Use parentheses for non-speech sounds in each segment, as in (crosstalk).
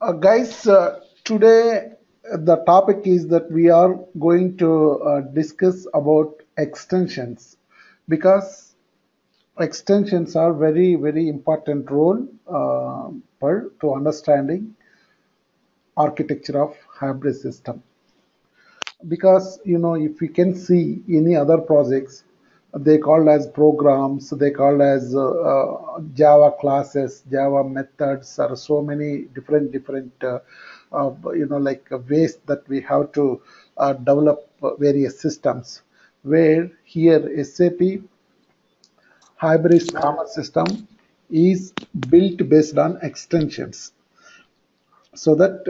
Uh, guys, uh, today the topic is that we are going to uh, discuss about extensions because extensions are very very important role uh, per to understanding architecture of Hybris system. Because you know if we can see any other projects they called as programs they called as uh, uh, java classes java methods or so many different different uh, uh, you know like uh, ways that we have to uh, develop various systems. Where here sap Hybris commerce system is built based on extensions. So that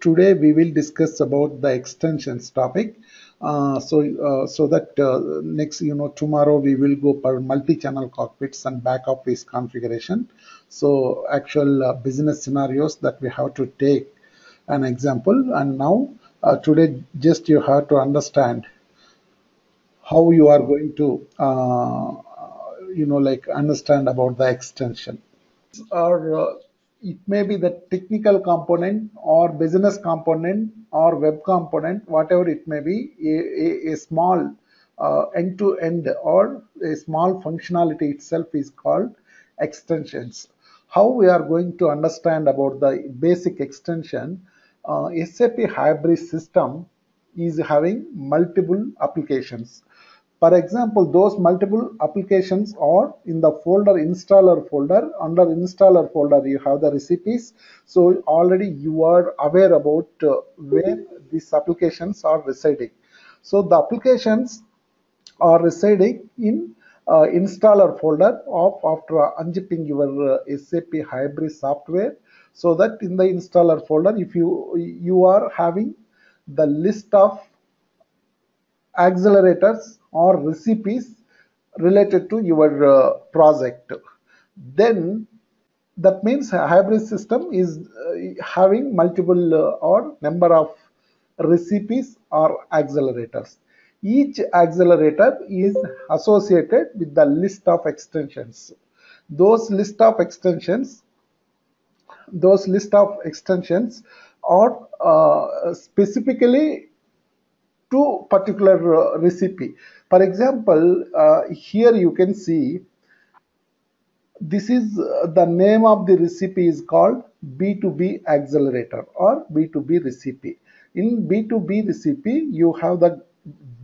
today we will discuss about the extensions topic uh, so uh, so that uh, next you know tomorrow we will go per multi-channel cockpits and back office configuration. So actual uh, business scenarios that we have to take an example. And now uh, today just you have to understand how you are going to you know like understand about the extension it may be the technical component or business component or web component whatever it may be a, a, a small uh, end-to-end or a small functionality itself is called extensions. How we are going to understand about the basic extension uh, sap Hybris system is having multiple applications for example, those multiple applications are in the folder installer folder. Under installer folder, you have the recipes. So already you are aware about uh, where these applications are residing. So the applications are residing in uh, installer folder of after unzipping your uh, SAP Hybris software. So that in the installer folder, if you you are having the list of accelerators or recipes related to your uh, project. Then that means Hybris system is uh, having multiple uh, or number of recipes or accelerators. Each accelerator is associated with the list of extensions. Those list of extensions those list of extensions are uh, specifically to particular uh, recipe. For example, uh, here you can see this is uh, the name of the recipe is called B2B accelerator or B2B recipe. In B2B recipe, you have the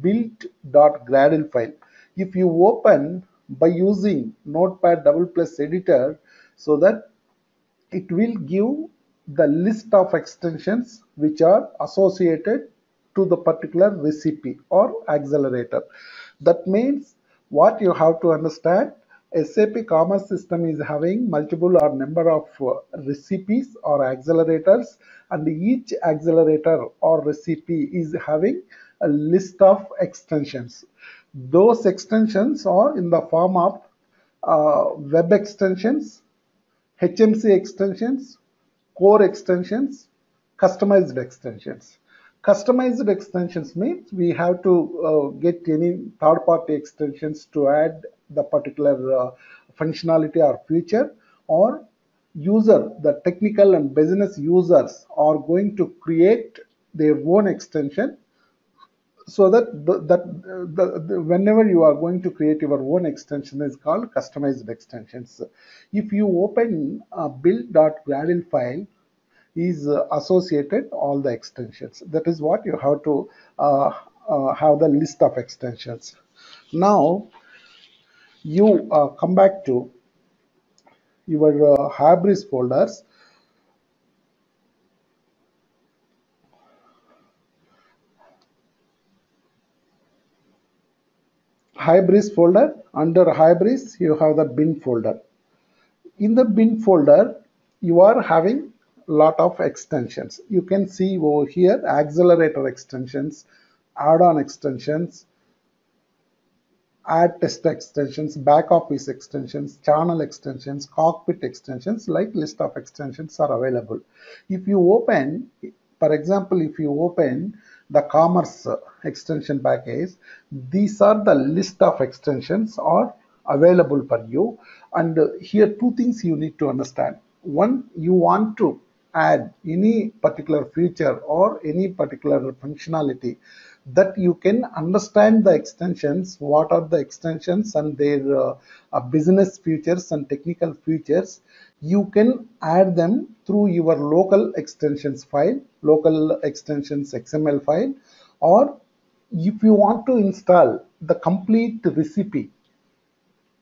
build.gradle file. If you open by using Notepad double plus editor, so that it will give the list of extensions which are associated to the particular recipe or accelerator. That means what you have to understand SAP Commerce System is having multiple or number of uh, recipes or accelerators and each accelerator or recipe is having a list of extensions. Those extensions are in the form of uh, web extensions, HMC extensions, core extensions, customized extensions. Customized extensions means we have to uh, get any third party extensions to add the particular uh, functionality or feature or user, the technical and business users are going to create their own extension so that the, that the, the, whenever you are going to create your own extension is called customized extensions. If you open a build.gradle file, is uh, associated all the extensions. That is what you have to uh, uh, have the list of extensions. Now you come back to your uh, Hybris folders. Hybris folder under Hybris you have the bin folder. In the bin folder you are having lot of extensions. You can see over here accelerator extensions, add-on extensions, add test extensions, back office extensions, channel extensions, cockpit extensions, like list of extensions are available. If you open, for example, if you open the commerce extension package, these are the list of extensions are available for you. And here two things you need to understand. One, you want to add any particular feature or any particular functionality that you can understand the extensions, what are the extensions and their uh, uh, business features and technical features. You can add them through your local extensions file, local extensions XML file, or if you want to install the complete recipe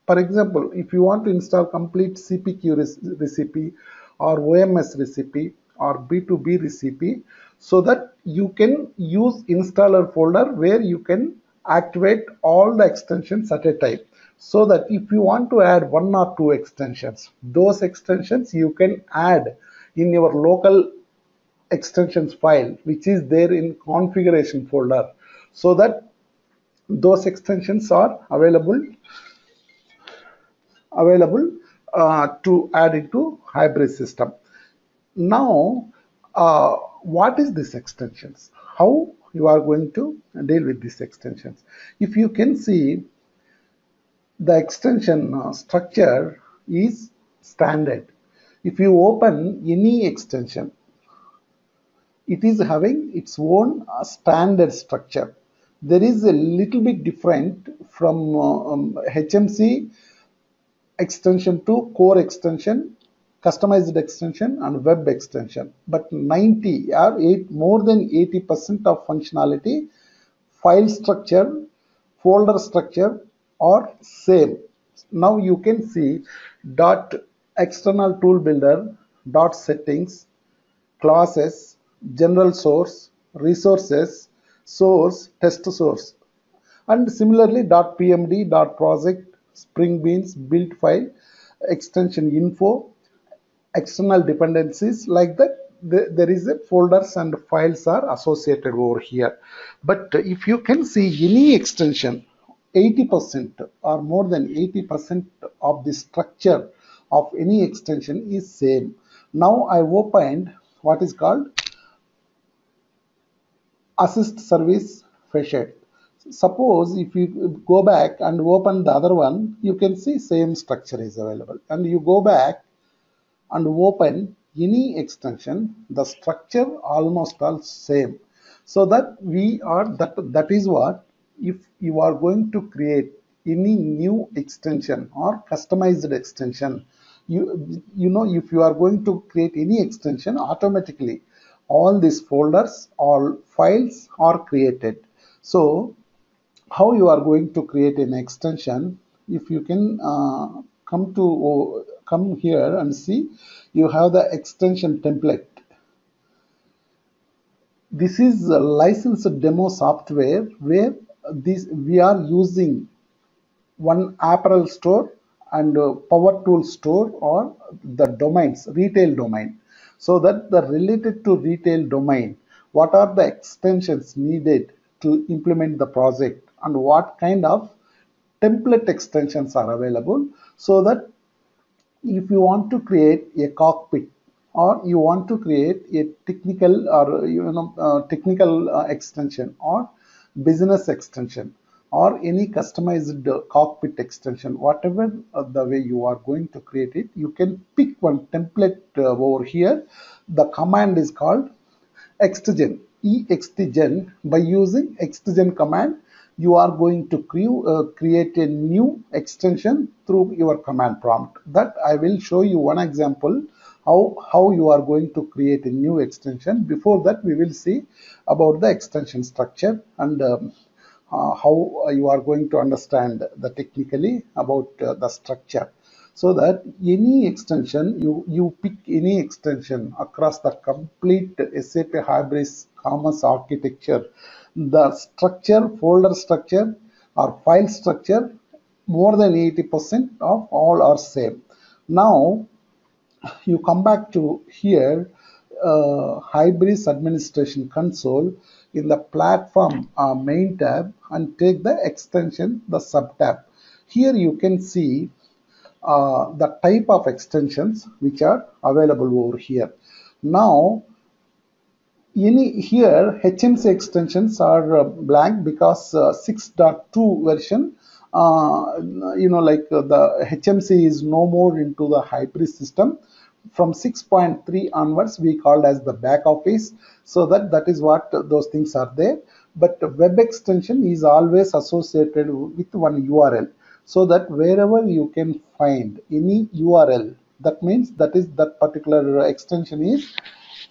for example, if you want to install complete CPQ recipe or OMS recipe or B2B recipe, so that you can use installer folder where you can activate all the extensions at a time. So that if you want to add one or two extensions, those extensions you can add in your local extensions file, which is there in configuration folder. So that those extensions are available available uh, to add into Hybris system. Now, uh, what is this extensions? How you are going to deal with these extensions? If you can see, the extension uh, structure is standard. If you open any extension, it is having its own uh, standard structure. There is a little bit different from um, HMC extension to core extension, customized extension and web extension. But 90 or 8, more than 80% of functionality, file structure, folder structure are same. Now you can see dot external tool builder, dot settings, classes, general source, resources, source, test source. And similarly dot pmd, dot project, Spring Beans build file, extension info, external dependencies like that. There is a folders and files are associated over here. But if you can see any extension, 80% or more than 80% of the structure of any extension is same. Now I opened what is called assist service fetched suppose if you go back and open the other one you can see same structure is available. And you go back and open any extension the structure almost all same. So that we are that that is what if you are going to create any new extension or customized extension you you know if you are going to create any extension automatically all these folders all files are created. So how you are going to create an extension if you can uh, come to oh, come here and see you have the extension template. This is a licensed demo software where this we are using one apparel store and power tool store or the domains retail domain. So that the related to retail domain what are the extensions needed to implement the project and what kind of template extensions are available so that if you want to create a cockpit or you want to create a technical or you know uh, technical uh, extension or business extension or any customized uh, cockpit extension whatever uh, the way you are going to create it you can pick one template uh, over here. The command is called extgen extgen by using extgen command you are going to uh, create a new extension through your command prompt that I will show you one example how, how you are going to create a new extension. Before that, we will see about the extension structure and um, uh, how you are going to understand the technically about uh, the structure. So that any extension, you, you pick any extension across the complete SAP Hybris Commerce architecture the structure, folder structure or file structure, more than 80% of all are same. Now, you come back to here, uh, Hybris Administration Console in the platform uh, main tab and take the extension, the sub tab. Here you can see uh, the type of extensions which are available over here. Now, any here HMC extensions are uh, blank because uh, 6.2 version uh, you know like the HMC is no more into the hybris system. From 6.3 onwards we called as the back office. So that that is what those things are there. But web extension is always associated with one url so that wherever you can find any url that means that is that particular extension is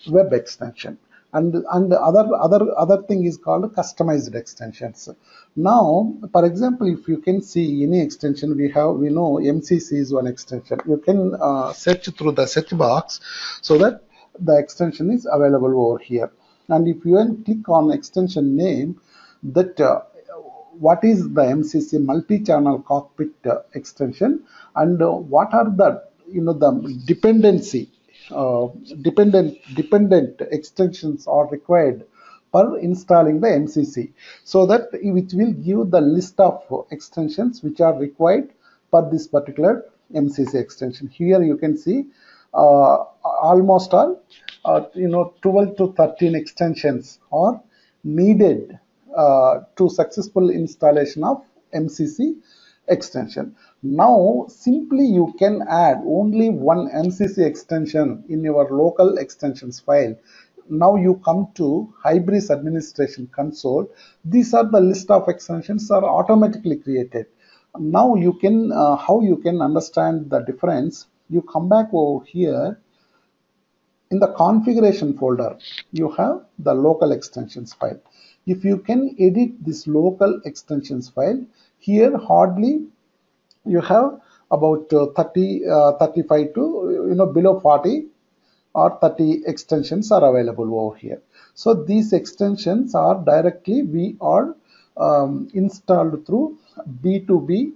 web extension and and other other other thing is called customized extensions. Now for example if you can see any extension we have we know mcc is one extension. You can uh, search through the search box so that the extension is available over here. And if you click on extension name that uh, what is the mcc multi-channel cockpit uh, extension? And uh, what are the you know the dependency dependent dependent extensions are required for installing the MCC so that which will give the list of extensions which are required for this particular MCC extension here you can see uh, almost all uh, you know 12 to 13 extensions are needed uh, to successful installation of MCC extension. Now, simply you can add only one MCC extension in your local extensions file. Now you come to Hybris administration console. These are the list of extensions are automatically created. Now you can, uh, how you can understand the difference, you come back over here in the configuration folder, you have the local extensions file. If you can edit this local extensions file, here hardly you have about uh, 30, uh, 35 to you know below 40 or 30 extensions are available over here. So these extensions are directly we are um, installed through B2B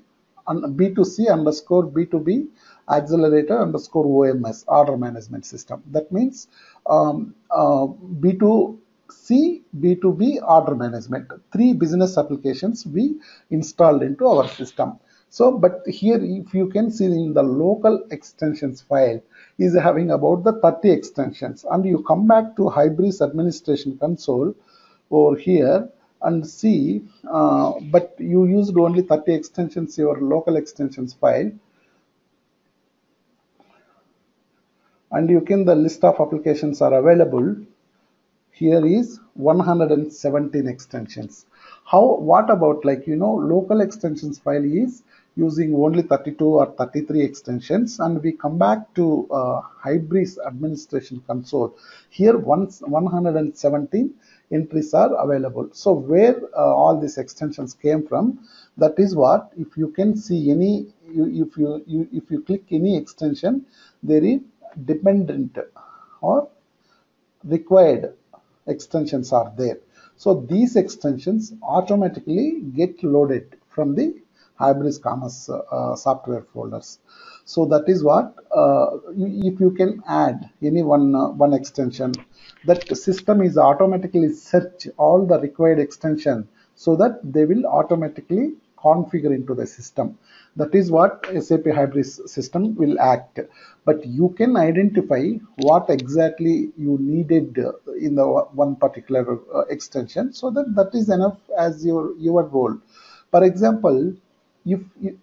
and B2C underscore B2B accelerator underscore OMS order management system. That means um, uh, B2 C B2B order management. Three business applications we installed into our system. So, but here if you can see in the local extensions file is having about the 30 extensions. And you come back to Hybris administration console over here and see, uh, but you used only 30 extensions, your local extensions file. And you can, the list of applications are available. Here is 117 extensions. How what about like you know local extensions file is using only 32 or 33 extensions and we come back to uh, Hybris administration console here once 117 entries are available so where uh, all these extensions came from that is what if you can see any if you, you if you click any extension there is dependent or required extensions are there. So these extensions automatically get loaded from the Hybris Commerce uh, software folders. So that is what, uh, if you can add any one, uh, one extension, that system is automatically search all the required extension so that they will automatically configure into the system. That is what SAP Hybris system will act. But you can identify what exactly you needed in the one particular extension so that that is enough as your, your role. For example, if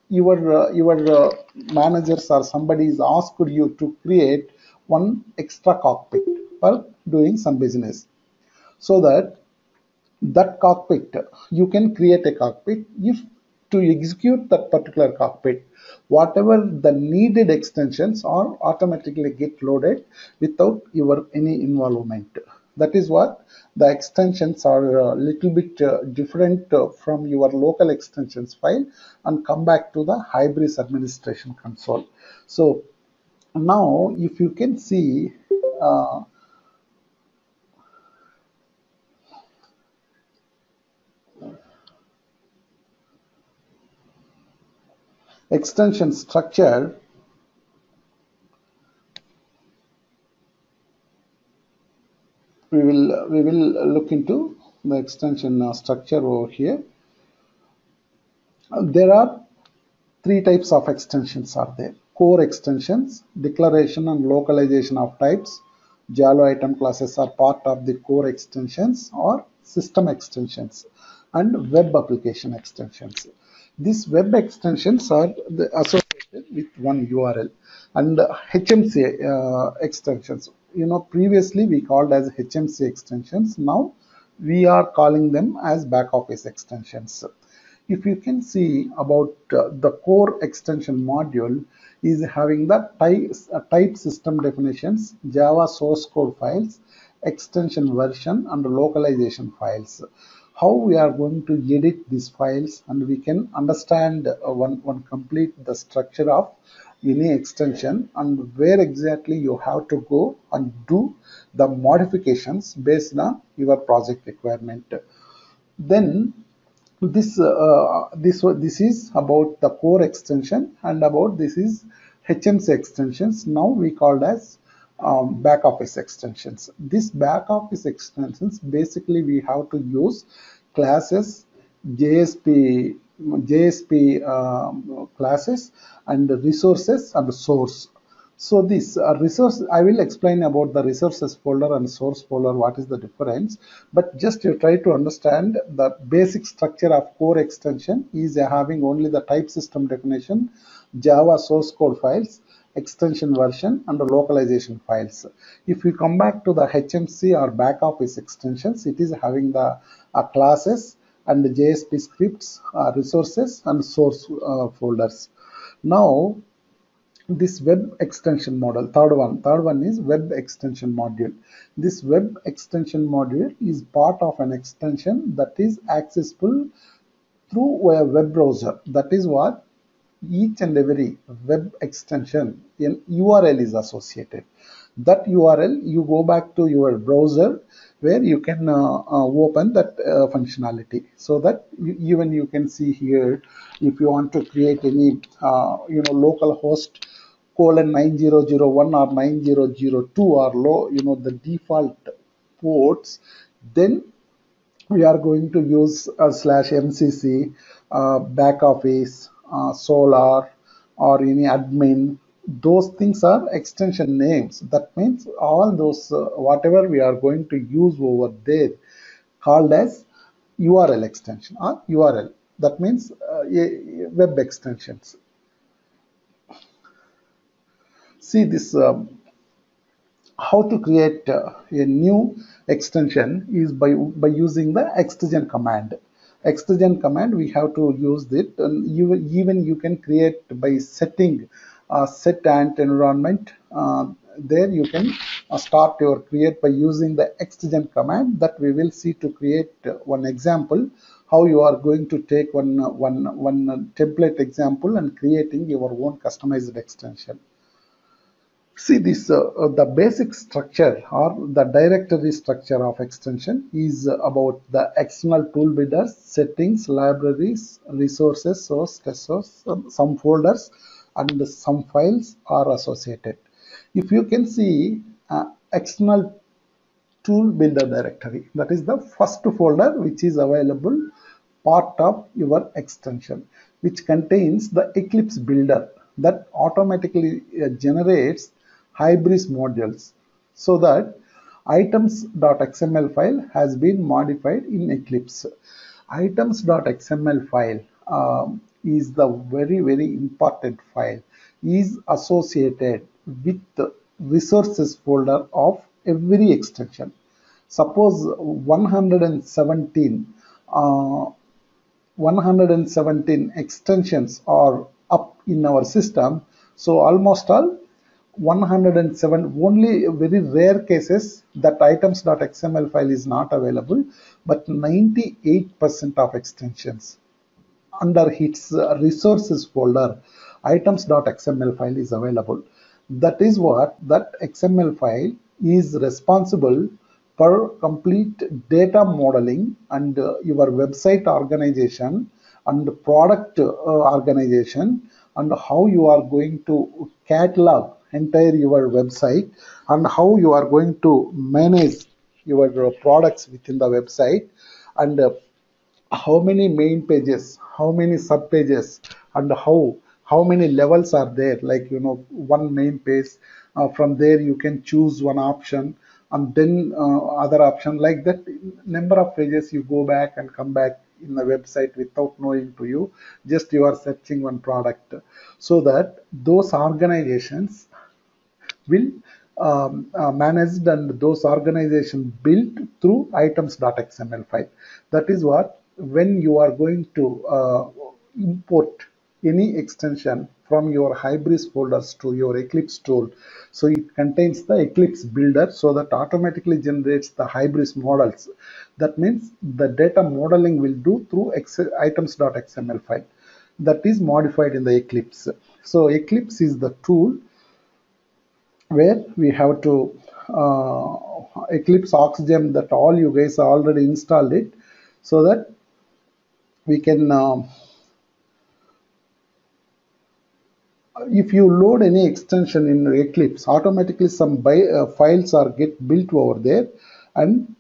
your, uh, your uh, managers or somebody is asked you to create one extra cockpit for doing some business. So that that cockpit you can create a cockpit. If to execute that particular cockpit whatever the needed extensions are automatically get loaded without your any involvement that is what? The extensions are a little bit uh, different uh, from your local extensions file and come back to the Hybris administration console. So now if you can see uh, extension structure we will we will look into the extension uh, structure over here. Uh, there are three types of extensions are there. Core extensions declaration and localization of types. Jalo item classes are part of the core extensions or system extensions and web application extensions. These web extensions are associated with one URL and HMC uh, extensions. You know, previously we called as HMC extensions. Now we are calling them as back office extensions. If you can see about uh, the core extension module is having the type, uh, type system definitions, Java source code files, extension version and localization files how we are going to edit these files and we can understand uh, one, one complete the structure of any extension and where exactly you have to go and do the modifications based on your project requirement. Then this uh, this this is about the core extension and about this is HMC extensions. Now we called as um, back office extensions. This back office extensions basically we have to use classes, JSP, JSP um, classes and resources and source. So this uh, resource, I will explain about the resources folder and source folder, what is the difference. But just you try to understand the basic structure of core extension is having only the type system definition, Java source code files, extension version and the localization files. If we come back to the HMC or back office extensions, it is having the uh, classes and the JSP scripts, uh, resources and source uh, folders. Now, this web extension model, third one, third one is web extension module. This web extension module is part of an extension that is accessible through a web browser. That is what each and every web extension an URL is associated. That URL you go back to your browser where you can uh, uh, open that uh, functionality so that you, even you can see here if you want to create any uh, you know local host colon 9001 or 9002 or low you know the default ports then we are going to use uh, slash mcc uh, back office Solr or any admin those things are extension names. That means all those uh, whatever we are going to use over there called as url extension or url that means uh, web extensions. See this um, how to create uh, a new extension is by by using the extension command. Extension command we have to use it and you, even you can create by setting set ant environment uh, there you can uh, start your create by using the extension command that we will see to create one example how you are going to take one one one template example and creating your own customized extension. See this, uh, uh, the basic structure or the directory structure of extension is about the external tool builders, settings, libraries, resources, source, test source, some folders and some files are associated. If you can see uh, external tool builder directory, that is the first folder which is available part of your extension, which contains the Eclipse builder that automatically uh, generates Hybris modules so that items.xml file has been modified in Eclipse. Items.xml file um, is the very very important file is associated with the resources folder of every extension. Suppose 117 uh, 117 extensions are up in our system so almost all 107 only very rare cases that items.xml file is not available but 98% of extensions under its resources folder items.xml file is available. That is what that xml file is responsible for complete data modeling and uh, your website organization and product uh, organization and how you are going to catalog entire your website and how you are going to manage your products within the website and uh, how many main pages? How many sub pages and how how many levels are there? Like you know one main page uh, from there you can choose one option and then uh, other option. Like that number of pages you go back and come back in the website without knowing to you just you are searching one product. So that those organizations will um, uh, managed and those organizations built through items.xml file. That is what when you are going to uh, import any extension from your Hybris folders to your Eclipse tool. So it contains the Eclipse builder so that automatically generates the Hybris models. That means the data modeling will do through items.xml file that is modified in the Eclipse. So Eclipse is the tool where we have to uh, Eclipse Oxygen that all you guys already installed it so that we can uh, if you load any extension in Eclipse, automatically some by, uh, files are get built over there and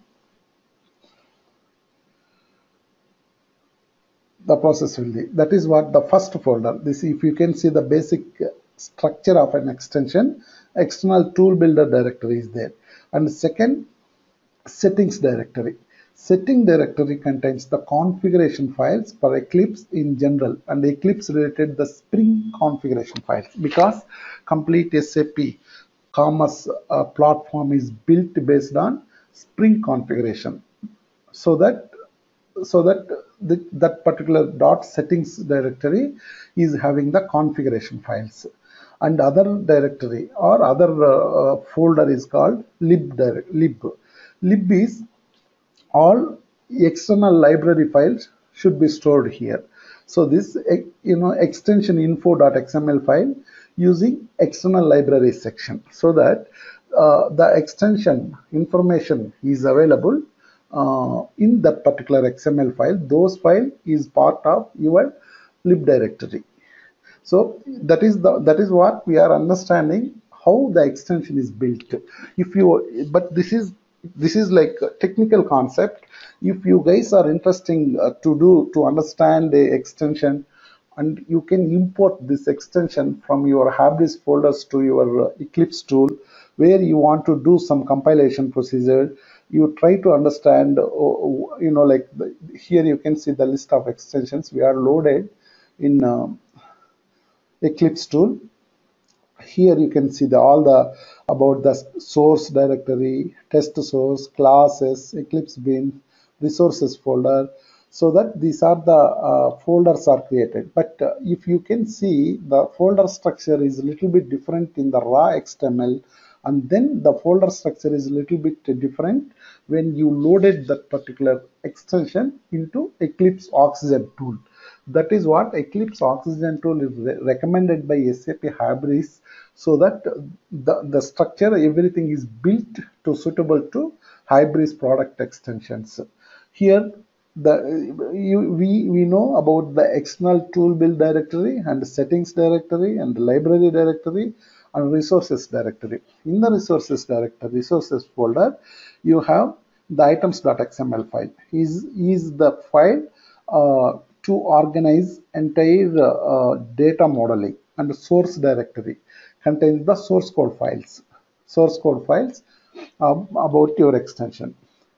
the process will be. That is what the first folder. This, if you can see the basic structure of an extension, external tool builder directory is there. And second, settings directory. Setting directory contains the configuration files for Eclipse in general and Eclipse related the Spring configuration files. Because complete SAP Commerce uh, platform is built based on Spring configuration. So that so that the, that particular dot settings directory is having the configuration files. And other directory or other uh, uh folder is called lib lib. Lib is all external library files should be stored here. So this you know extension info.xml file using external library section so that uh, the extension information is available uh, in that particular XML file. Those file is part of your lib directory. So that is the that is what we are understanding how the extension is built. If you but this is this is like a technical concept. If you guys are interesting uh, to do to understand the extension and you can import this extension from your Hybris folders to your uh, Eclipse tool where you want to do some compilation procedure you try to understand uh, you know like the, here you can see the list of extensions. We are loaded in uh, Eclipse tool here you can see the all the about the source directory test source classes eclipse bin resources folder. So that these are the uh, folders are created. But uh, if you can see the folder structure is a little bit different in the raw xml and then the folder structure is a little bit different when you loaded that particular extension into eclipse oxygen tool that is what eclipse oxygen tool is re recommended by sap hybris so that the, the structure everything is built to suitable to hybris product extensions. Here the you, we we know about the external tool build directory and settings directory and library directory and resources directory. In the resources directory resources folder you have the items.xml file. Is is the file uh, to organize entire uh, data modeling and source directory contains the source code files. Source code files um, about your extension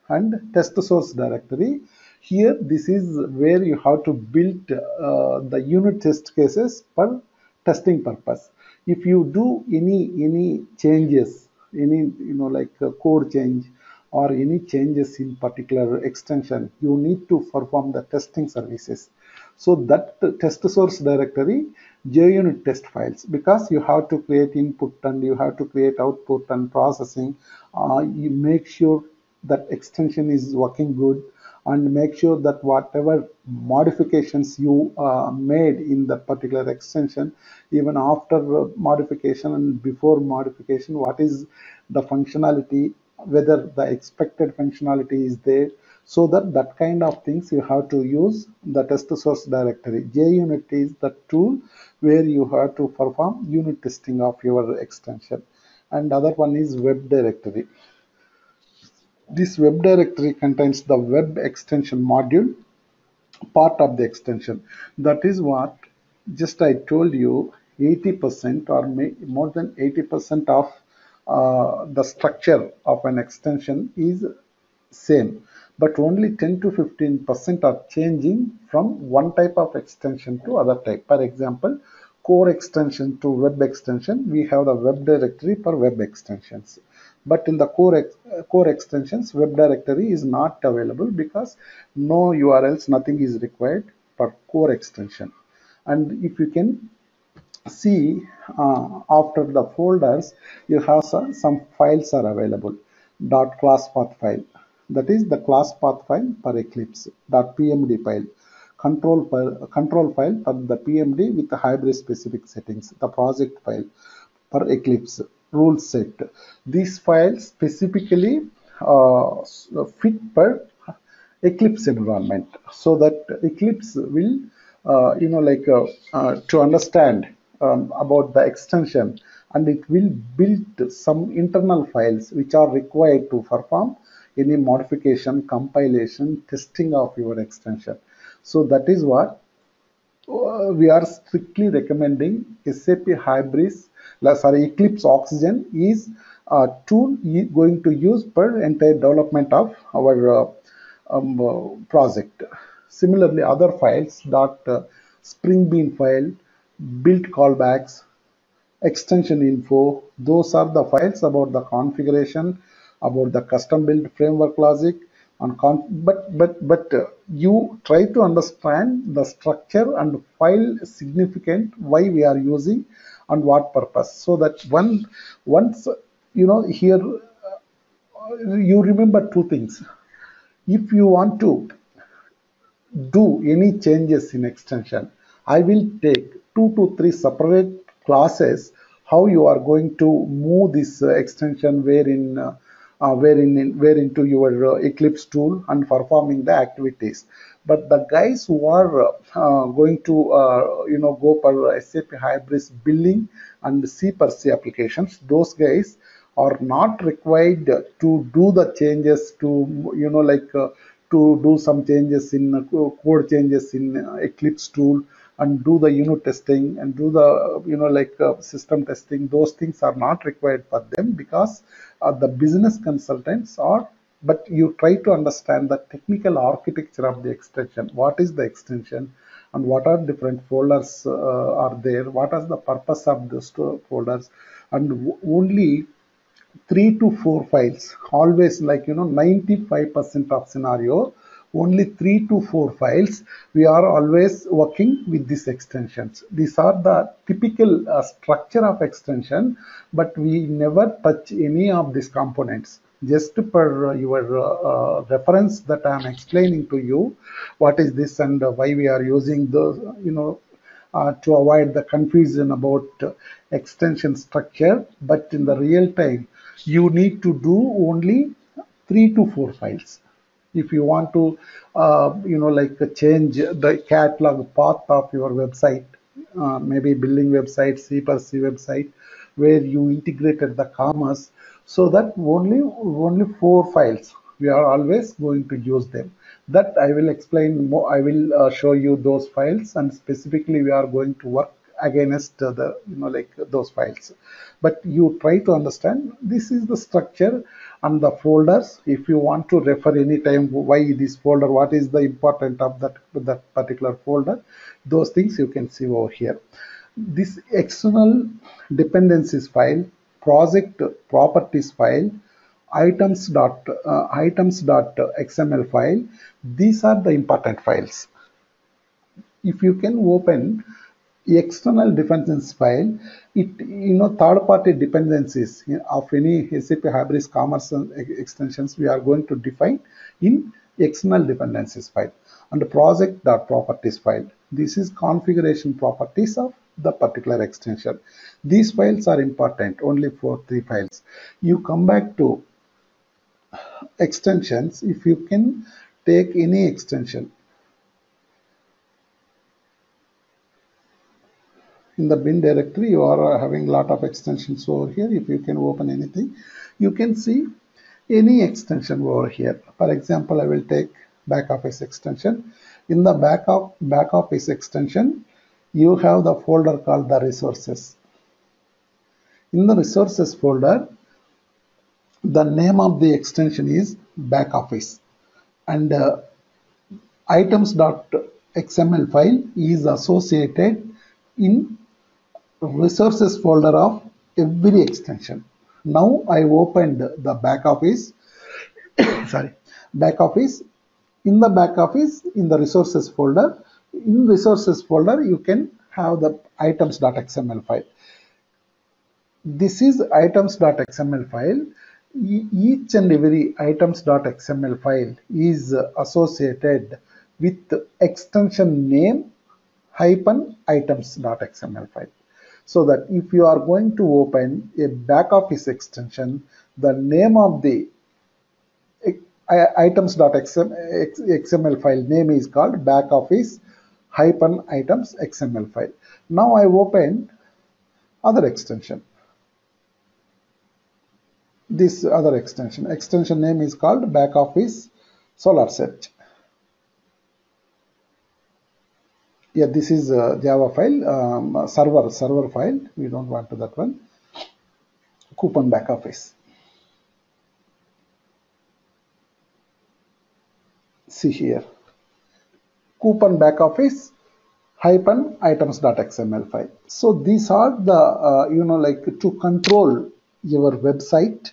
and test source directory. Here this is where you have to build uh, the unit test cases for testing purpose. If you do any any changes any you know like code change or any changes in particular extension you need to perform the testing services so that test source directory JUnit test files because you have to create input and you have to create output and processing. Uh, you make sure that extension is working good and make sure that whatever modifications you uh, made in that particular extension even after modification and before modification what is the functionality whether the expected functionality is there so that that kind of things you have to use the test source directory. JUnit is the tool where you have to perform unit testing of your extension. And other one is web directory. This web directory contains the web extension module part of the extension. That is what just i told you 80% or more than 80% of uh, the structure of an extension is same but only 10 to 15 percent are changing from one type of extension to other type. For example, core extension to web extension, we have the web directory for web extensions. But in the core, ex core extensions, web directory is not available because no URLs, nothing is required for core extension. And if you can see uh, after the folders, you have some, some files are available. Dot class path file, that is the class path file for Eclipse. PMD file control file, control file for the PMD with the Hybris specific settings, the project file for Eclipse rule set. These files specifically uh, fit per Eclipse environment so that Eclipse will, uh, you know, like uh, uh to understand um, about the extension and it will build some internal files which are required to perform any modification, compilation, testing of your extension. So that is what uh, we are strictly recommending SAP Hybris, sorry, Eclipse Oxygen is a tool going to use per entire development of our uh, um, uh, project. Similarly, other files dot uh, Spring Bean file, build callbacks, extension info, those are the files about the configuration, about the custom built framework logic, on but but but you try to understand the structure and file significant why we are using and what purpose. So that one once you know here uh, you remember two things. If you want to do any changes in extension i will take two to three separate classes how you are going to move this uh, extension wherein uh, uh, wherein where into your uh, Eclipse tool and performing the activities. But the guys who are uh, going to uh, you know go for SAP Hybris billing and C per C applications, those guys are not required to do the changes to you know like uh, to do some changes in uh, code changes in Eclipse tool and do the unit testing and do the you know like system testing. Those things are not required for them because uh, the business consultants or but you try to understand the technical architecture of the extension what is the extension and what are different folders uh, are there what is the purpose of the folders and only three to four files always like you know 95 percent of scenario only three to four files. We are always working with these extensions. These are the typical uh, structure of extension but we never touch any of these components. Just per uh, your uh, uh reference that i am explaining to you what is this and why we are using the you know uh, to avoid the confusion about uh, extension structure. But in the real time you need to do only three to four files if you want to uh, you know like change the catalog path of your website uh, maybe billing website c per c website where you integrated the commerce so that only only four files we are always going to use them. That i will explain more i will uh, show you those files and specifically we are going to work against the you know like those files. But you try to understand this is the structure and the folders. If you want to refer anytime why this folder what is the important of that that particular folder those things you can see over here. This external dependencies file project properties file items dot uh, items dot xml file these are the important files. If you can open external dependencies file, it you know third party dependencies of any SAP Hybris Commerce extensions we are going to define in external dependencies file and project properties file. This is configuration properties of the particular extension. These files are important only for three files. You come back to extensions if you can take any extension in the bin directory you are uh, having a lot of extensions over here. If you can open anything you can see any extension over here. For example i will take back office extension. In the back of back office extension you have the folder called the resources. In the resources folder the name of the extension is back office. And uh, items.xml file is associated in resources folder of every extension. Now I opened the back office, (coughs) sorry, back office. In the back office, in the resources folder, in resources folder, you can have the items.xml file. This is items.xml file. Each and every items.xml file is associated with extension name hyphen items.xml file so that if you are going to open a back office extension, the name of the items.xml file name is called back office hyphen items XML file. Now I open other extension. This other extension. Extension name is called back office Solr Search. Yeah this is a java file um, server server file. We don't want to that one. Coupon back office. See here. Coupon back office hyphen items.xml file. So these are the uh, you know like to control your website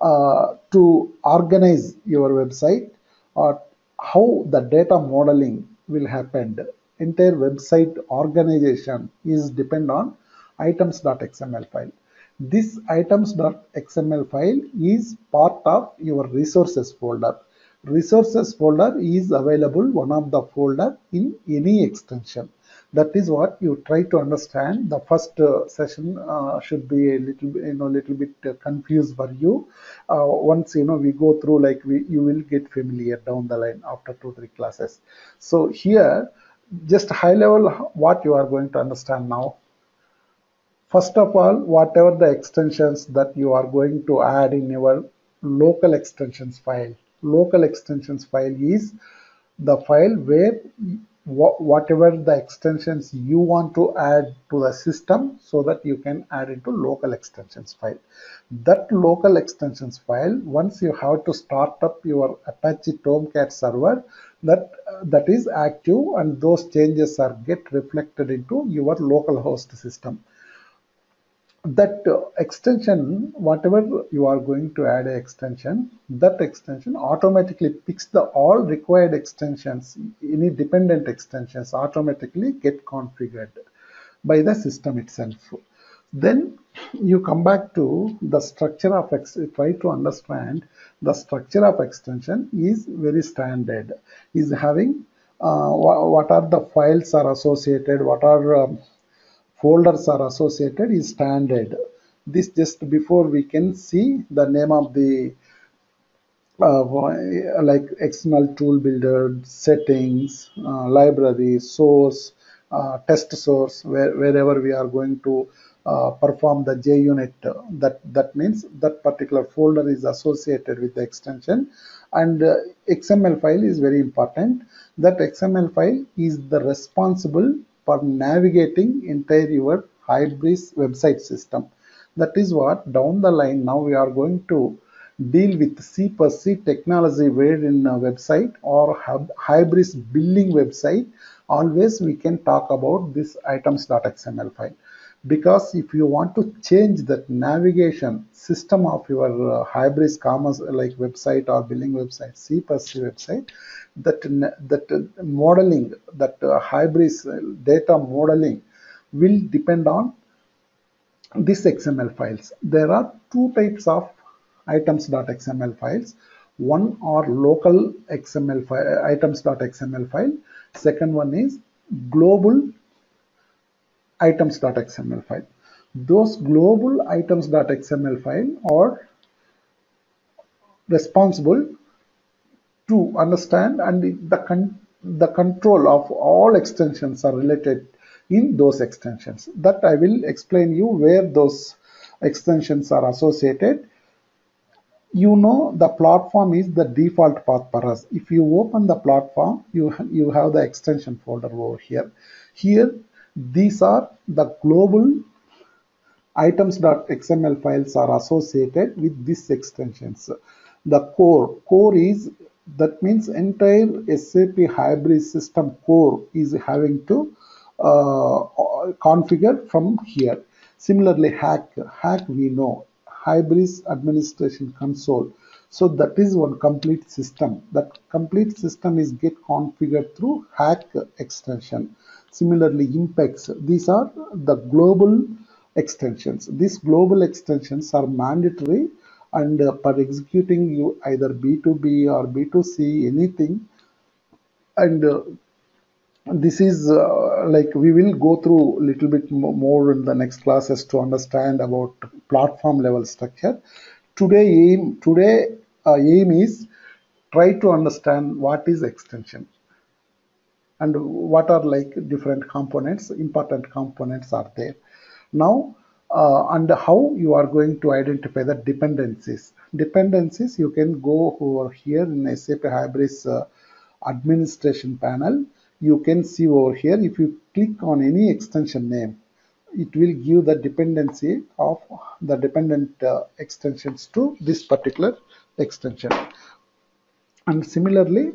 uh, to organize your website or how the data modeling will happen entire website organization is depend on items.xml file. This items.xml file is part of your resources folder. Resources folder is available one of the folder in any extension. That is what you try to understand. The first uh, session uh, should be a little, you know, little bit uh, confused for you. Uh, once you know we go through, like we, you will get familiar down the line after two three classes. So here just high level what you are going to understand now. First of all whatever the extensions that you are going to add in your local extensions file. Local extensions file is the file where whatever the extensions you want to add to the system so that you can add into local extensions file. That local extensions file once you have to start up your apache tomcat server that that is active and those changes are get reflected into your local host system. That uh, extension whatever you are going to add an extension that extension automatically picks the all required extensions any dependent extensions automatically get configured by the system itself then you come back to the structure of X, try to understand the structure of extension is very standard is having uh, what are the files are associated what are um, folders are associated is standard. This just before we can see the name of the uh, like external tool builder, settings, uh, library, source, uh, test source, where, wherever we are going to uh, perform the JUnit. That that means that particular folder is associated with the extension, and uh, XML file is very important. That XML file is the responsible for navigating entire your Hybris website system. That is what down the line now we are going to deal with C plus C technology wherein a website or Hybris billing website always we can talk about this items.xml file because if you want to change that navigation system of your uh, Hybris commerce like website or billing website C plus C website that that modeling that uh, Hybris data modeling will depend on this XML files. There are two types of items.xml files. One are local XML file, items.xml file. Second one is global items.xml file. Those global items.xml file are responsible to understand and the, con the control of all extensions are related in those extensions. That I will explain you where those extensions are associated. You know the platform is the default path for us. If you open the platform, you, you have the extension folder over here. Here, these are the global items.xml files are associated with these extensions. The core, core is that means entire SAP Hybris system core is having to uh, configure from here. Similarly, HAC, HAC we know, Hybris administration console. So that is one complete system. That complete system is get configured through HAC extension. Similarly, impex, these are the global extensions. These global extensions are mandatory and uh, for executing you either B2B or B2C, anything. And uh, this is uh, like we will go through a little bit more in the next classes to understand about platform level structure. Today aim today uh, aim is try to understand what is extension and what are like different components, important components are there. Now uh, and how you are going to identify the dependencies. Dependencies you can go over here in SAP Hybris uh, administration panel. You can see over here if you click on any extension name, it will give the dependency of the dependent uh, extensions to this particular extension. And similarly,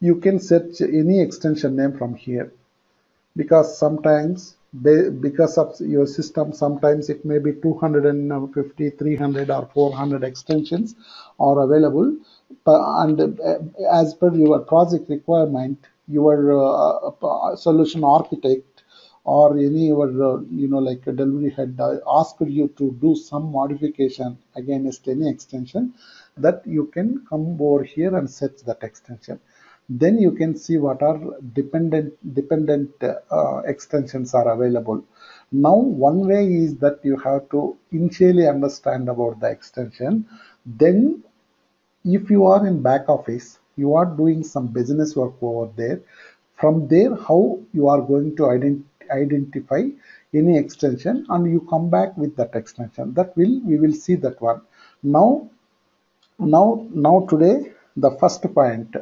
you can search any extension name from here. Because sometimes because of your system sometimes it may be 250 300 or 400 extensions are available. And uh, as per your project requirement your uh, uh, solution architect or any your you know like a delivery head asked you to do some modification against any extension that you can come over here and set that extension then you can see what are dependent dependent uh, extensions are available. Now one way is that you have to initially understand about the extension. Then if you are in back office you are doing some business work over there. From there how you are going to ident identify any extension and you come back with that extension. That will we will see that one. Now now now today the first point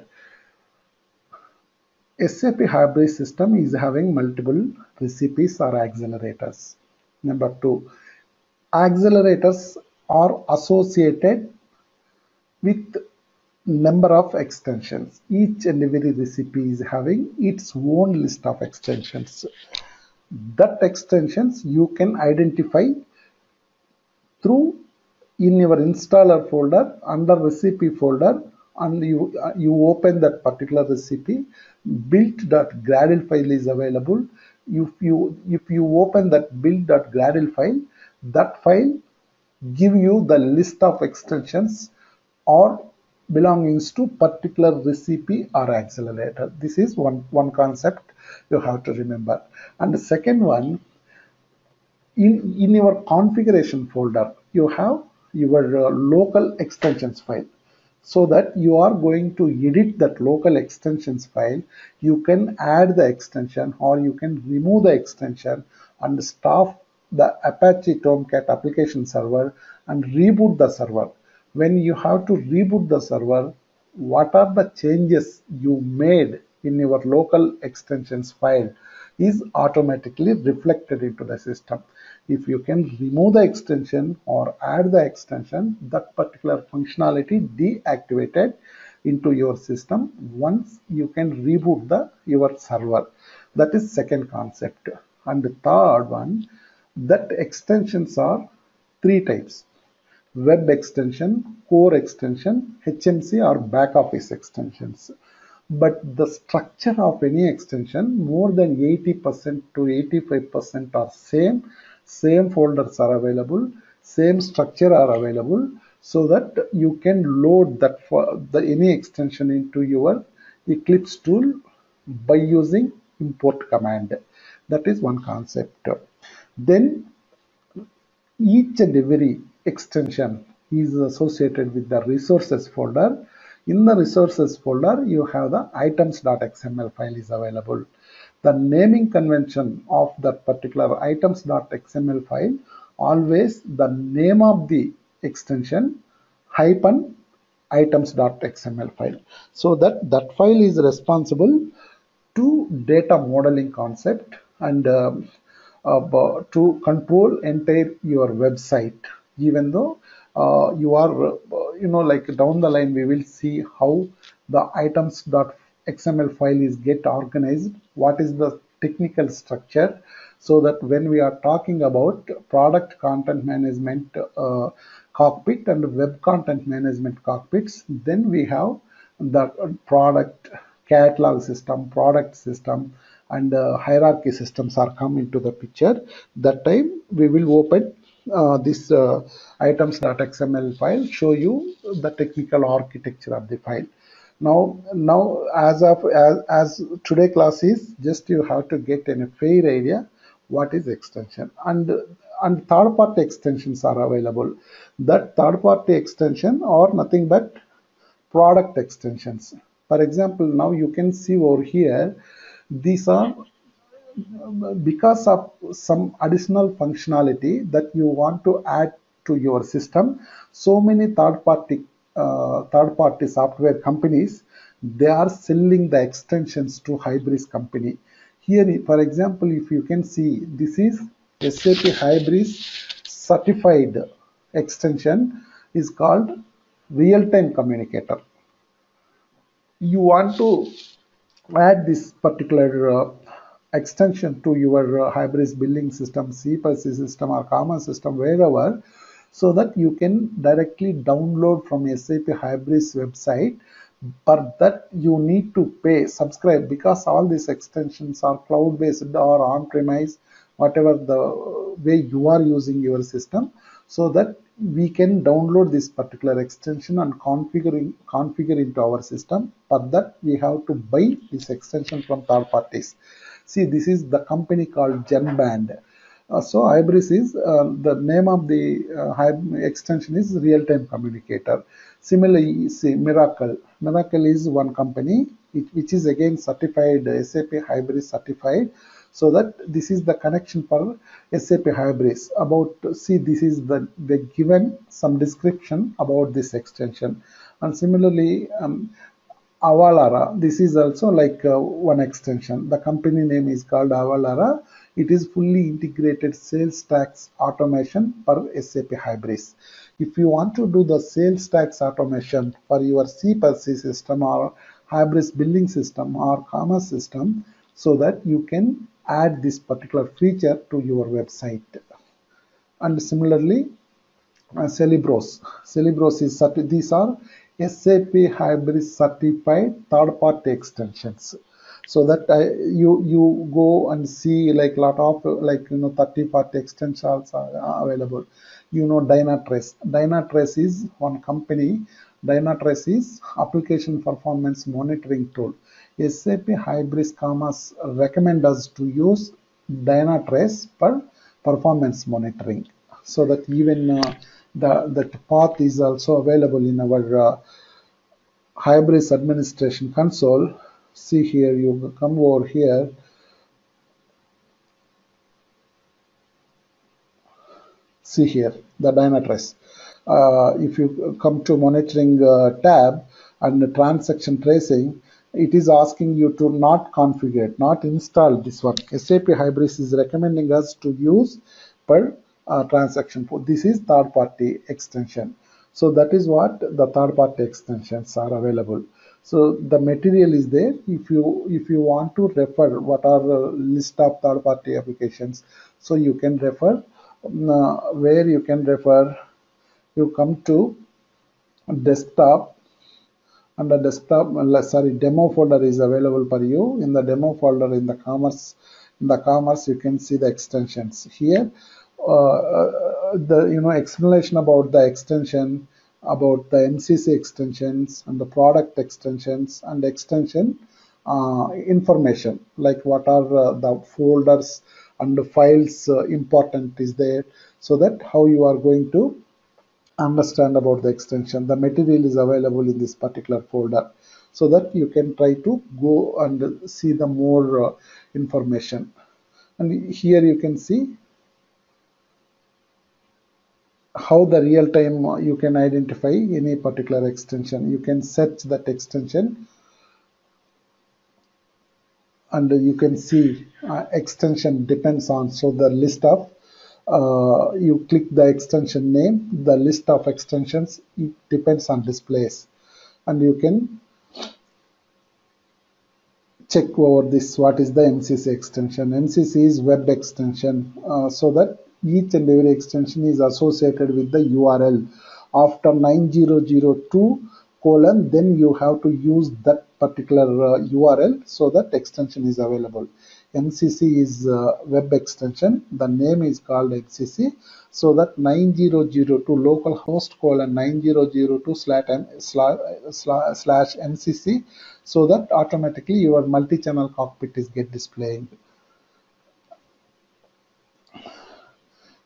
SAP Hybris system is having multiple recipes or accelerators. Number two, accelerators are associated with number of extensions. Each and every recipe is having its own list of extensions. That extensions you can identify through in your installer folder under recipe folder and you uh, you open that particular recipe build.gradle file is available. If you if you open that build.gradle file that file give you the list of extensions or belongings to particular recipe or accelerator. This is one one concept you have to remember. And the second one in in your configuration folder you have your uh, local extensions file so that you are going to edit that local extensions file. You can add the extension or you can remove the extension and stop the apache tomcat application server and reboot the server. When you have to reboot the server what are the changes you made in your local extensions file is automatically reflected into the system if you can remove the extension or add the extension that particular functionality deactivated into your system once you can reboot the your server. That is second concept. And the third one that extensions are three types. Web extension core extension hmc or back office extensions. But the structure of any extension more than 80% to 85% are same same folders are available, same structure are available so that you can load that for the any extension into your Eclipse tool by using import command. That is one concept. Then each and every extension is associated with the resources folder. In the resources folder, you have the items.xml file is available the naming convention of that particular items.xml file always the name of the extension hyphen items.xml file. So that that file is responsible to data modeling concept and um, uh, to control entire your website. Even though uh, you are, uh, you know, like down the line, we will see how the items.xml file is get organized, what is the technical structure, so that when we are talking about product content management uh, cockpit and web content management cockpits, then we have the product catalog system, product system, and uh, hierarchy systems are come into the picture. That time we will open uh, this uh, items.xml file, show you the technical architecture of the file. Now, now as of as, as today class is just you have to get in a fair idea what is extension and and third party extensions are available. That third party extension are nothing but product extensions. For example, now you can see over here, these are because of some additional functionality that you want to add to your system. So many third party uh, third party software companies, they are selling the extensions to Hybris company. Here, for example, if you can see, this is SAP Hybris certified extension is called real-time communicator you want to add this particular uh, extension to your uh, Hybris billing system, CPASI system or common system, wherever, so that you can directly download from SAP Hybris website. But that you need to pay, subscribe, because all these extensions are cloud-based or on-premise, whatever the way you are using your system, so that we can download this particular extension and configure configure into our system but that we have to buy this extension from third parties see this is the company called genband so Hybris is uh, the name of the uh, extension is real-time communicator. Similarly see Mirakl. Mirakl is one company which is again certified sap Hybris certified so that this is the connection for SAP Hybris. About see this is the they given some description about this extension. And similarly um, Avalara this is also like uh, one extension. The company name is called Avalara it is fully integrated sales tax automation for SAP Hybris if you want to do the sales tax automation for your CPASI system or Hybris billing system or commerce system so that you can add this particular feature to your website. And similarly, uh, Celebros. Celebros is these are SAP Hybris certified third-party extensions. So that uh, you you go and see like lot of like you know 30 party extensions are available. You know Dynatrace. Dynatrace is one company. Dynatrace is application performance monitoring tool. SAP Hybris Commerce recommend us to use Dynatrace for performance monitoring so that even uh, the that path is also available in our uh, Hybris administration console. See here, you come over here. See here, the Dynatrace. Uh, if you come to monitoring uh, tab and transaction tracing, it is asking you to not configure, not install this one. SAP Hybris is recommending us to use per uh, transaction. This is third party extension. So that is what the third party extensions are available. So the material is there. If you if you want to refer what are the list of third party applications, so you can refer uh, where you can refer. You come to desktop under desktop sorry demo folder is available for you in the demo folder in the commerce in the commerce you can see the extensions here uh, the you know explanation about the extension about the MCC extensions and the product extensions and extension uh, information like what are uh, the folders and the files uh, important is there so that how you are going to understand about the extension. The material is available in this particular folder so that you can try to go and see the more uh, information. And here you can see how the real time uh, you can identify any particular extension you can search that extension and you can see uh, extension depends on so the list of uh, you click the extension name, the list of extensions, it depends on displays. And you can check over this, what is the MCC extension. MCC is web extension, uh, so that each and every extension is associated with the URL. After 9002 colon, then you have to use that particular uh, URL so that extension is available. MCC is uh, web extension. The name is called MCC. So that 9002 localhost colon 9002 slash, slash, slash MCC. So that automatically your multi-channel cockpit is get displayed.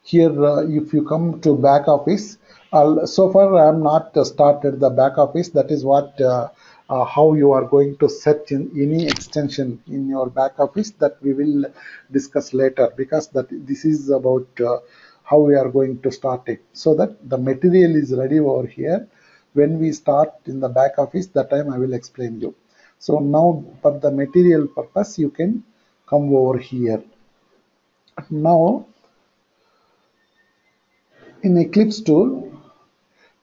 Here, uh, if you come to back office, uh, so far I am not started the back office. That is what uh, uh, how you are going to set in any extension in your back office that we will discuss later because that this is about uh, how we are going to start it. So that the material is ready over here. When we start in the back office that time I will explain you. So now for the material purpose you can come over here. Now in Eclipse tool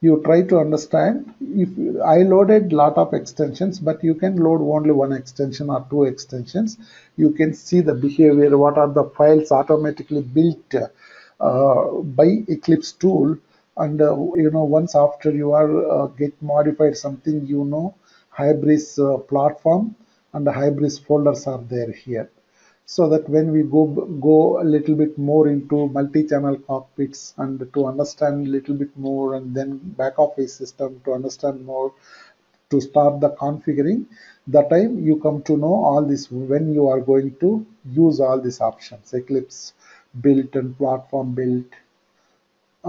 you try to understand if I loaded lot of extensions but you can load only one extension or two extensions. You can see the behavior what are the files automatically built uh, by Eclipse tool. And uh, you know once after you are uh, get modified something you know Hybris uh, platform and the Hybris folders are there here so that when we go go a little bit more into multi-channel cockpits and to understand a little bit more and then back office system to understand more to start the configuring the time you come to know all this when you are going to use all these options eclipse built and platform built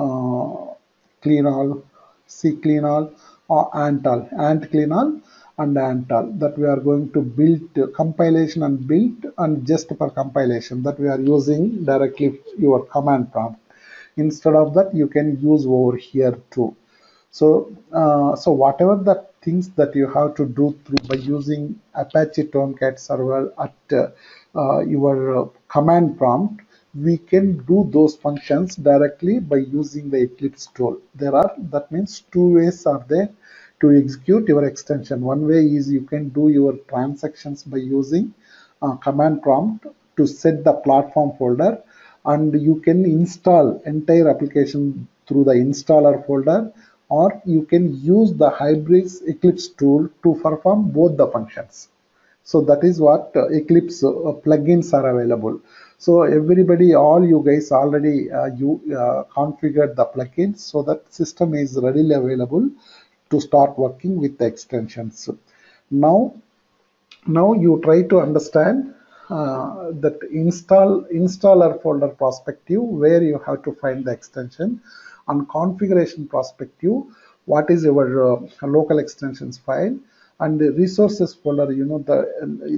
uh, clean all c clean all or ant all. Ant clean all and ant all that we are going to build compilation and build and just for compilation that we are using directly your command prompt. Instead of that, you can use over here too. So, uh, so whatever the things that you have to do through by using Apache Tomcat server at uh, your uh, command prompt, we can do those functions directly by using the Eclipse tool. There are, that means two ways are there to execute your extension. One way is you can do your transactions by using uh, command prompt to set the platform folder and you can install entire application through the installer folder or you can use the Hybris Eclipse tool to perform both the functions. So that is what uh, Eclipse uh, plugins are available. So everybody, all you guys already uh, you uh, configured the plugins so that system is readily available to start working with the extensions. Now, now you try to understand uh, that install installer folder perspective where you have to find the extension on configuration perspective what is your uh, local extensions file and the resources folder you know the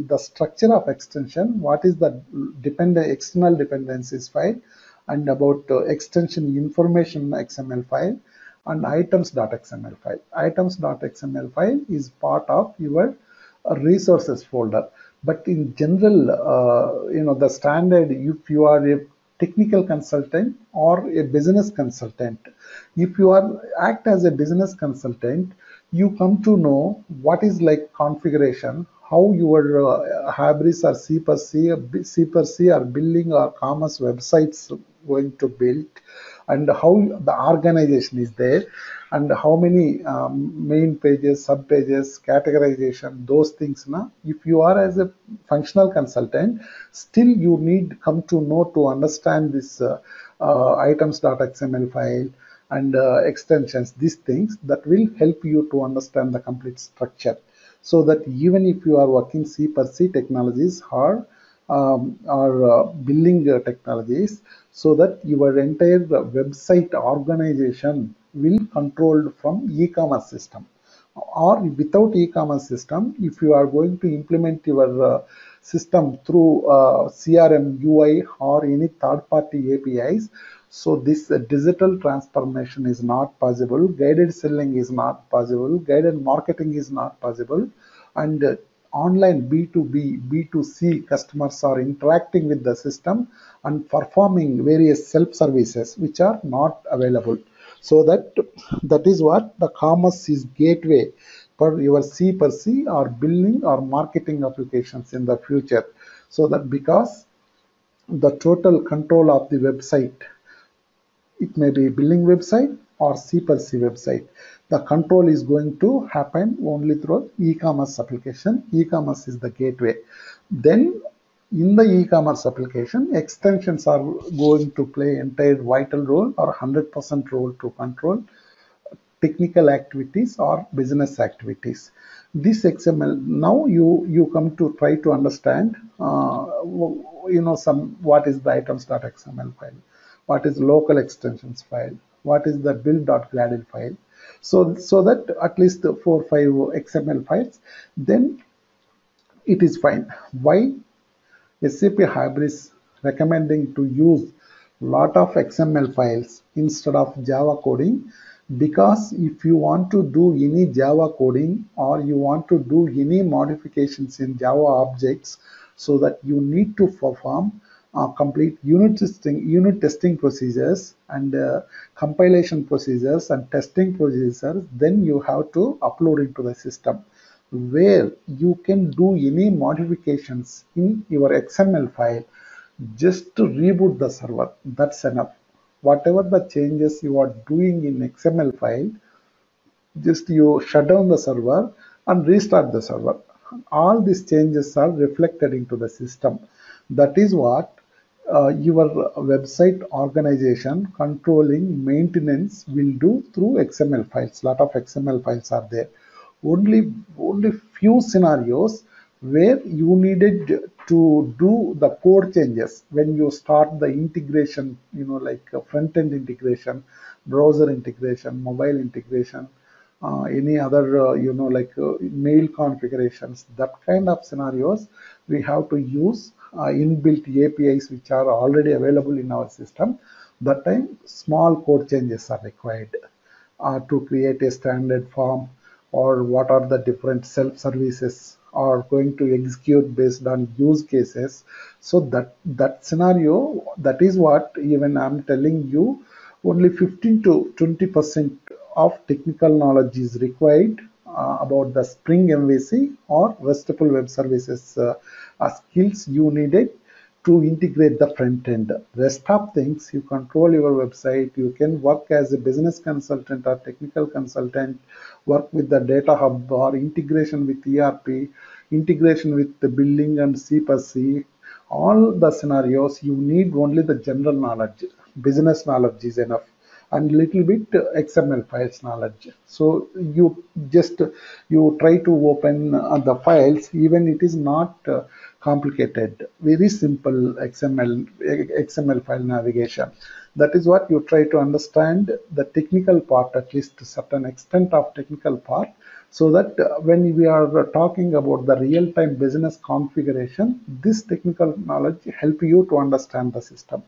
the structure of extension what is the dependent external dependencies file and about uh, extension information xml file and items.xml file. Items.xml file is part of your resources folder. But in general, uh, you know, the standard, if you are a technical consultant or a business consultant, if you are act as a business consultant, you come to know what is like configuration, how your uh, or C per C, C per C or billing or commerce websites going to build, and how the organization is there and how many um, main pages, sub pages, categorization, those things. Na? If you are as a functional consultant, still you need come to know to understand this uh, uh, items.xml file and uh, extensions, these things that will help you to understand the complete structure. So that even if you are working C per C technologies or um, or uh, billing uh, technologies so that your entire website organization will controlled from e-commerce system. Or without e-commerce system if you are going to implement your uh, system through uh, crm ui or any third party apis so this uh, digital transformation is not possible guided selling is not possible guided marketing is not possible and uh, online B2B, B2C customers are interacting with the system and performing various self-services which are not available. So that that is what the commerce is gateway for your C per C or billing or marketing applications in the future. So that because the total control of the website, it may be billing website or C per C website. The control is going to happen only through e-commerce application. E-commerce is the gateway. Then in the e-commerce application, extensions are going to play entire vital role or 100% role to control technical activities or business activities. This XML now you you come to try to understand uh, you know some what is the items.xml file, what is local extensions file, what is the build.gradle file. So so that at least four five XML files, then it is fine. Why SAP Hybris recommending to use lot of XML files instead of Java coding because if you want to do any Java coding or you want to do any modifications in Java objects so that you need to perform uh, complete unit testing unit testing procedures and uh, compilation procedures and testing procedures then you have to upload into the system where you can do any modifications in your XML file just to reboot the server. That's enough. Whatever the changes you are doing in XML file, just you shut down the server and restart the server. All these changes are reflected into the system. That is what uh, your website organization controlling maintenance will do through XML files. Lot of XML files are there only only few scenarios where you needed to do the code changes when you start the integration you know like front end integration browser integration mobile integration uh, any other uh, you know like uh, mail configurations that kind of scenarios we have to use inbuilt apis which are already available in our system. That time small code changes are required uh, to create a standard form or what are the different self services are going to execute based on use cases. So that that scenario that is what even i'm telling you only 15 to 20 percent of technical knowledge is required. uh, about the spring mvc or restful web services uh, uh, skills you needed to integrate the front end. Rest of things, you control your website, you can work as a business consultant or technical consultant, work with the data hub or integration with ERP, integration with the billing and C per C. All the scenarios, you need only the general knowledge. Business knowledge is enough and little bit XML files knowledge. So you just you try to open the files even it is not uh, complicated, very simple XML, XML file navigation. That is what you try to understand the technical part, at least to certain extent of technical part, so that uh, when we are talking about the real-time business configuration, this technical knowledge help you to understand the system.